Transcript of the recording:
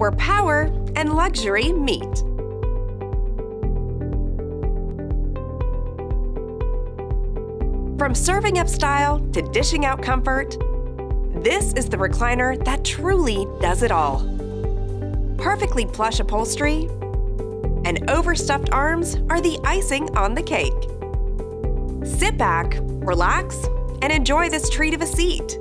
where power and luxury meet. From serving up style to dishing out comfort, this is the recliner that truly does it all. Perfectly plush upholstery and overstuffed arms are the icing on the cake. Sit back, relax, and enjoy this treat of a seat.